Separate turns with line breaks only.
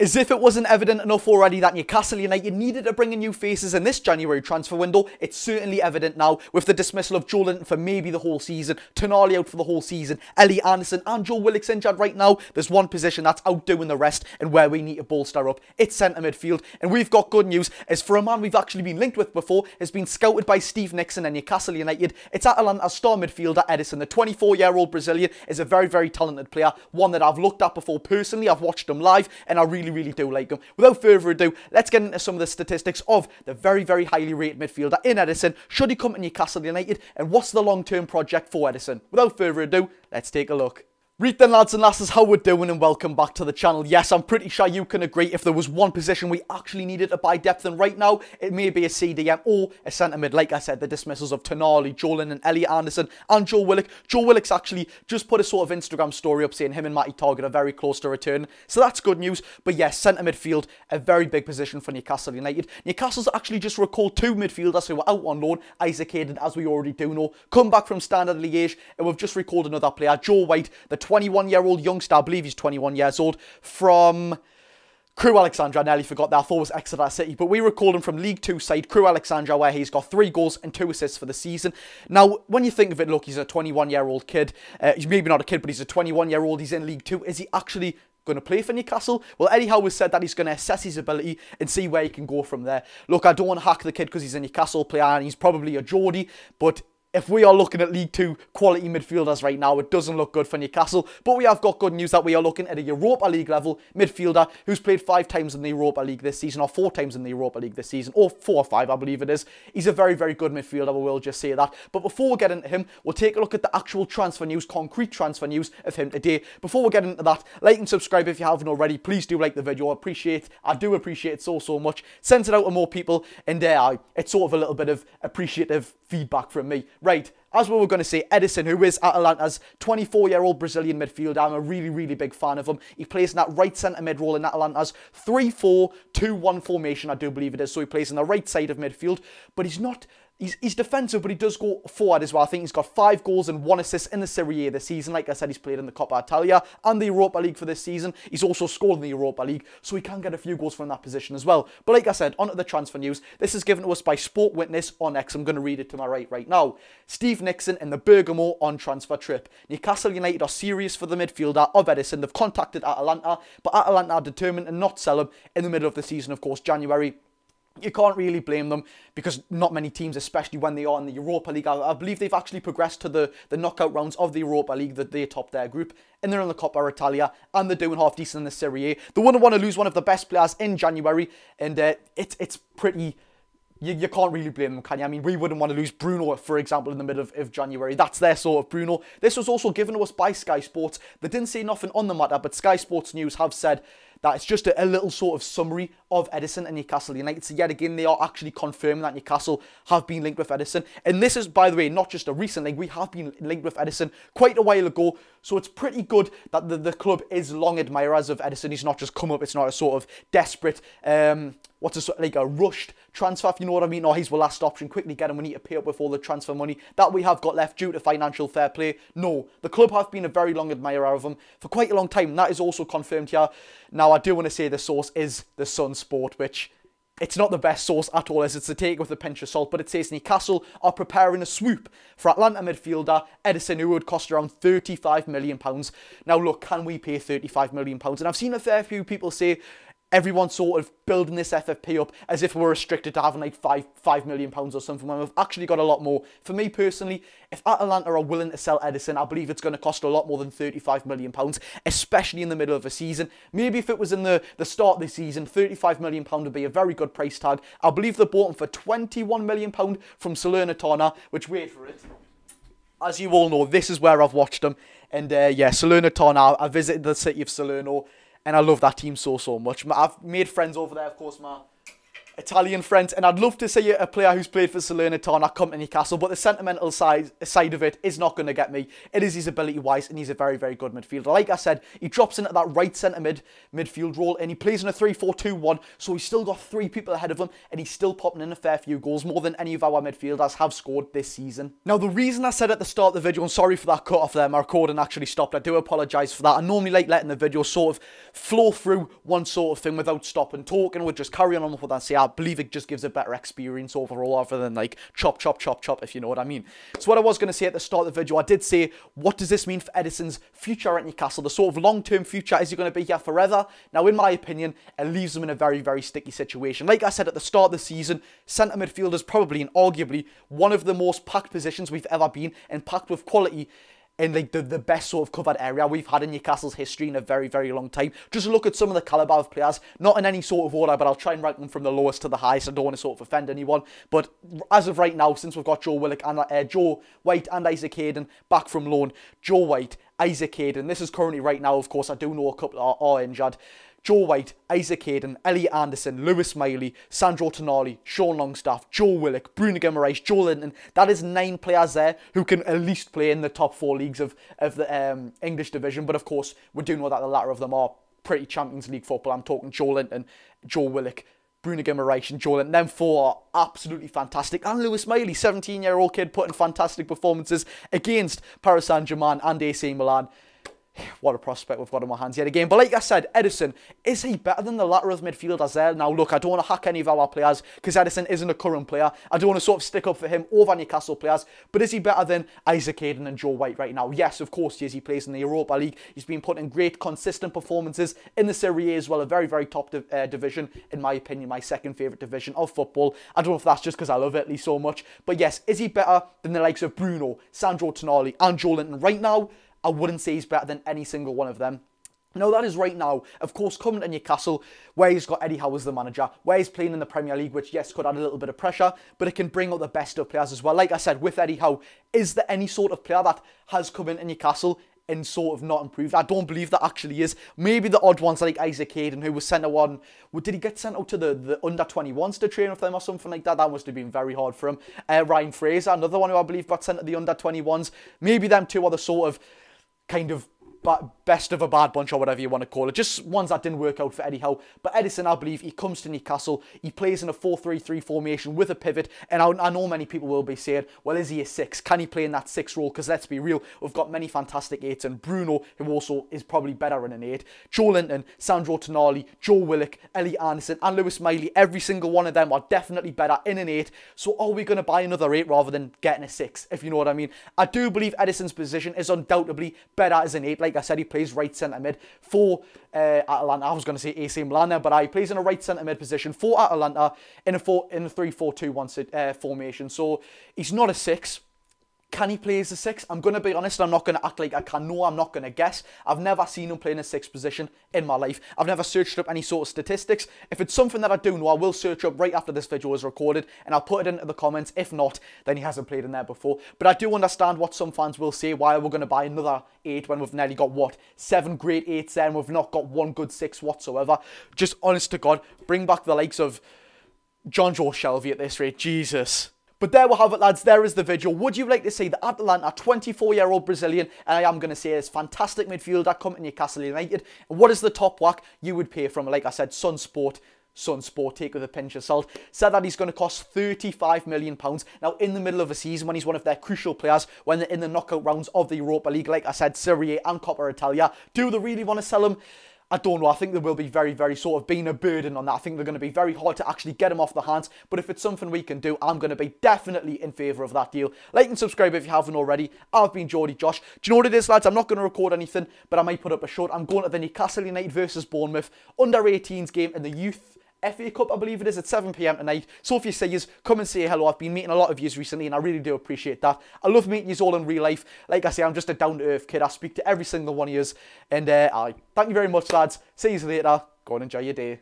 As if it wasn't evident enough already that Newcastle United needed to bring in new faces in this January transfer window, it's certainly evident now with the dismissal of Joelinton for maybe the whole season, Tonali out for the whole season, Ellie Anderson and Joe Willock's injured right now. There's one position that's outdoing the rest and where we need to bolster up. It's centre midfield. And we've got good news as for a man we've actually been linked with before, has been scouted by Steve Nickson and Newcastle United. It's Atalanta's star midfielder Ederson. The 24-year-old Brazilian is a very, very talented player, one that I've looked at before personally. I've watched him live and I really, really do like him. Without further ado, let's get into some of the statistics of the very, very highly rated midfielder in Ederson. Should he come to Newcastle United? And what's the long-term project for Ederson? Without further ado, let's take a look. Read then lads and lasses, how we're doing and welcome back to the channel. Yes, I'm pretty sure you can agree if there was one position we actually needed to buy depth in right now, it may be a CDM or a centre mid. Like I said, the dismissals of Tonali, Jolin and Elliot Anderson and Joe Willock. Joe Willock's actually just put a sort of Instagram story up saying him and Matty Targett are very close to return. So that's good news. But yes, centre midfield, a very big position for Newcastle United. Newcastle's actually just recalled two midfielders who were out on loan. Isaac Hayden, as we already do know, come back from Standard Liège and we've just recalled another player, Joe White, the 21-year-old youngster, I believe he's 21 years old, from Crewe Alexandra, I nearly forgot that. I thought it was Exeter City, but we recalled him from League Two side Crewe Alexandra, where he's got three goals and two assists for the season. Now, when you think of it, look, he's a 21 year old kid. Uh, he's maybe not a kid, but he's a 21 year old. He's in League Two. Is he actually going to play for Newcastle? Well, Eddie Howe has said that he's going to assess his ability and see where he can go from there. Look, I don't want to hack the kid because he's a Newcastle player and he's probably a Geordie, but if we are looking at League Two quality midfielders right now, it doesn't look good for Newcastle. But we have got good news that we are looking at a Europa League level midfielder who's played five times in the Europa League this season, or four times in the Europa League this season, or four or five, I believe it is. He's a very, very good midfielder, we will just say that. But before we get into him, we'll take a look at the actual transfer news, concrete transfer news of him today. Before we get into that, like and subscribe if you haven't already. Please do like the video. I appreciate, I do appreciate it so, so much. Send it out to more people, and there, uh, it's sort of a little bit of appreciative feedback from me. Right, as we were going to say, Ederson, who is Atalanta's 24-year-old Brazilian midfielder, I'm a really, really big fan of him. He plays in that right centre mid role in Atalanta's 3-4-2-1 formation, I do believe it is. So he plays in the right side of midfield, but he's not He's, he's defensive, but he does go forward as well. I think he's got five goals and one assist in the Serie A this season. Like I said, he's played in the Coppa Italia and the Europa League for this season. He's also scored in the Europa League, so he can get a few goals from that position as well. But like I said, onto the transfer news. This is given to us by Sport Witness on X. I'm going to read it to my right right now. Steve Nickson and the Bergamo on transfer trip. Newcastle United are serious for the midfielder of Ederson. They've contacted Atalanta, but Atalanta are determined to not sell him in the middle of the season, of course, January you can't really blame them because not many teams, especially when they are in the Europa League, I, I, believe they've actually progressed to the, the knockout rounds of the Europa League, that they top their group, and they're in the Coppa Italia, and they're doing half decent in the Serie A. They wouldn't want to lose one of the best players in January, and uh, it's it's pretty you, you can't really blame them, can you? I mean, we wouldn't want to lose Bruno, for example, in the middle of, of January. That's their sort of Bruno. This was also given to us by Sky Sports. They didn't say nothing on the matter, but Sky Sports News have said that it's just a, a, little sort of summary of Ederson and Newcastle United. So yet again, they are actually confirming that Newcastle have been linked with Ederson. And this is, by the way, not just a recent link. We have been linked with Ederson quite a while ago. So it's pretty good that the, the club is long admirers of Ederson. He's not just come up. It's not a sort of desperate... Um, what's a, sort of like a rushed transfer, if you know what I mean, or he's the last option, quickly get him, we need to pay up with all the transfer money that we have got left due to financial fair play. No, the club have been a very long admirer of him for quite a long time. That is also confirmed here. Now, I do want to say the source is the Sun Sport, which it's not the best source at all, as it's a take with a pinch of salt, but it says Newcastle are preparing a swoop for Atalanta midfielder Ederson, who would cost around £35 million. Now, look, can we pay £35 million? And I've seen a fair few people say everyone's sort of building this FFP up as if we're restricted to having like five five million pounds or something when we've actually got a lot more. For me personally, if Atalanta are willing to sell Ederson, I believe it's going to cost a lot more than 35 million pounds, especially in the middle of a season. Maybe if it was in the, the start of the season, 35 million pound would be a very good price tag. I believe they bought him for 21 million pound from Salernitana, which wait for it. As you all know, this is where I've watched them. And uh, yeah, Salernitana, I visited the city of Salerno and I love that team so so much. I've made friends over there, of course. My Italian friends, and I'd love to see a player who's played for Salernitana come to Newcastle, but the sentimental side side of it is not going to get me. It is his ability wise, and he's a very, very good midfielder. Like I said, he drops into that right centre mid midfield role, and he plays in a 3-4-2-1, so he's still got three people ahead of him, and he's still popping in a fair few goals, more than any of our midfielders have scored this season. Now, the reason I said at the start of the video, and sorry for that cut off there, my recording actually stopped. I do apologise for that. I normally like letting the video sort of flow through one sort of thing without stopping talking. We'll just carry on with say. I believe it just gives a better experience overall rather than like chop, chop, chop, chop, if you know what I mean. So what I was going to say at the start of the video, I did say, what does this mean for Ederson's future at Newcastle? The sort of long-term future, is he going to be here forever? Now, in my opinion, it leaves him in a very, very sticky situation. Like I said at the start of the season, centre midfield is probably and arguably one of the most packed positions we've ever been and packed with quality in like the, the best sort of covered area we've had in Newcastle's history in a very, very long time. Just look at some of the calibre of players, not in any sort of order, but I'll try and rank them from the lowest to the highest. I don't want to sort of offend anyone. But as of right now, since we've got Joe Willock and uh, Joe White and Isaac Hayden back from loan, Joe White, Isaac Hayden, this is currently right now, of course, I do know a couple are, are injured. Joe White, Isaac Hayden, Elliot Anderson, Lewis Miley, Sandro Tonali, Sean Longstaff, Joe Willock, Bruno Guimaraes, Joelinton. That is nine players there who can at least play in the top four leagues of, of the um, English division. But of course, we do know that the latter of them are pretty Champions League football. I'm talking Joelinton, Joe Willock, Bruno Guimaraes and Joelinton. Them four are absolutely fantastic. And Lewis Miley, 17-year-old kid, putting fantastic performances against Paris Saint-Germain and AC Milan what a prospect we've got in our hands yet again. But like I said, Ederson, is he better than the latter of midfielders there? Now, look, I don't want to hack any of our players because Ederson isn't a current player. I don't want to sort of stick up for him over Newcastle players. But is he better than Isaac Hayden and Joe White right now? Yes, of course he is. He plays in the Europa League. He's been putting great, consistent performances in the Serie A as well. A very, very top div uh, division, in my opinion, my second favourite division of football. I don't know if that's just because I love Italy so much. But yes, is he better than the likes of Bruno, Sandro Tonali and Joelinton right now? I wouldn't say he's better than any single one of them. No, that is right now. Of course, coming to Newcastle, where he's got Eddie Howe as the manager, where he's playing in the Premier League, which, yes, could add a little bit of pressure, but it can bring out the best of players as well. Like I said, with Eddie Howe, is there any sort of player that has come into Newcastle and sort of not improved? I don't believe that actually is. Maybe the odd ones like Isaac Hayden, who was sent out on, did he get sent out to the, the under-21s to train with them or something like that? That must have been very hard for him. Uh, Ryan Fraser, another one who I believe got sent to the under-21s. Maybe them two are the sort of kind of best of a bad bunch or whatever you want to call it. Just ones that didn't work out for Eddie Howe. But Ederson, I believe, he comes to Newcastle. He plays in a 4-3-3 formation with a pivot. And I, I, know many people will be saying, well, is he a six? Can he play in that six role? Because let's be real, we've got many fantastic eights. And Bruno, who also is probably better in an eight. Joelinton, Sandro Tonali, Joe Willock, Ellie Anderson, and Lewis Miley. Every single one of them are definitely better in an eight. So are we going to buy another eight rather than getting a six, if you know what I mean? I do believe Ederson's position is undoubtedly better as an eight. Like I said, he plays right centre mid for uh, Atalanta. I was going to say AC Milan there, but I plays in a right centre mid position for Atalanta in a four in a three four two one uh, formation. So he's not a six. Can he play as a six? I'm going to be honest, I'm not going to act like I can. No, I'm not going to guess. I've never seen him play in a six position in my life. I've never searched up any sort of statistics. If it's something that I do know, I will search up right after this video is recorded and I'll put it into the comments. If not, then he hasn't played in there before. But I do understand what some fans will say, why are we're going to buy another eight when we've nearly got, what, seven great eights there and we've not got one good six whatsoever. Just honest to God, bring back the likes of Jonjo Shelvey at this rate. Jesus. But there we have it, lads. There is the video. Would you like to see the Atalanta 24-year-old Brazilian, and I am going to say this fantastic midfielder come to Newcastle United? And what is the top whack you would pay from, like I said, Sun Sport Sun Sport, take with a pinch of salt, said that he's going to cost £35 million. Now, in the middle of a season when he's one of their crucial players, when they're in the knockout rounds of the Europa League, like I said, Serie A and Coppa Italia, do they really want to sell him? I don't know. I think there will be very, very sort of being a burden on that. I think they're going to be very hard to actually get them off the hands. But if it's something we can do, I'm going to be definitely in favour of that deal. Like and subscribe if you haven't already. I've been Geordie Josh. Do you know what it is, lads? I'm not going to record anything, but I might put up a short. I'm going to the Newcastle United versus Bournemouth under 18s game in the youth FA Cup, I believe it is, at 7pm tonight. So if you see us, come and say hello. I've been meeting a lot of yous recently and I really do appreciate that. I love meeting yous all in real life. Like I say, I'm just a down-to-earth kid. I speak to every single one of yous. And uh, I thank you very much, lads. See you later. Go and enjoy your day.